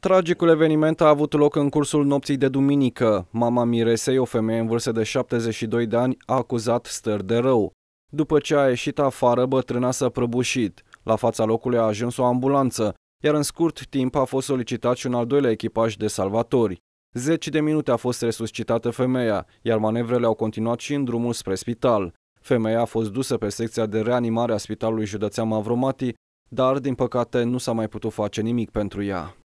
Tragicul eveniment a avut loc în cursul nopții de duminică. Mama Miresei, o femeie în vârstă de 72 de ani, a acuzat stări de rău. După ce a ieșit afară, bătrâna s-a prăbușit. La fața locului a ajuns o ambulanță, iar în scurt timp a fost solicitat și un al doilea echipaj de salvatori. Zeci de minute a fost resuscitată femeia, iar manevrele au continuat și în drumul spre spital. Femeia a fost dusă pe secția de reanimare a Spitalului Județean Mavromati, dar, din păcate, nu s-a mai putut face nimic pentru ea.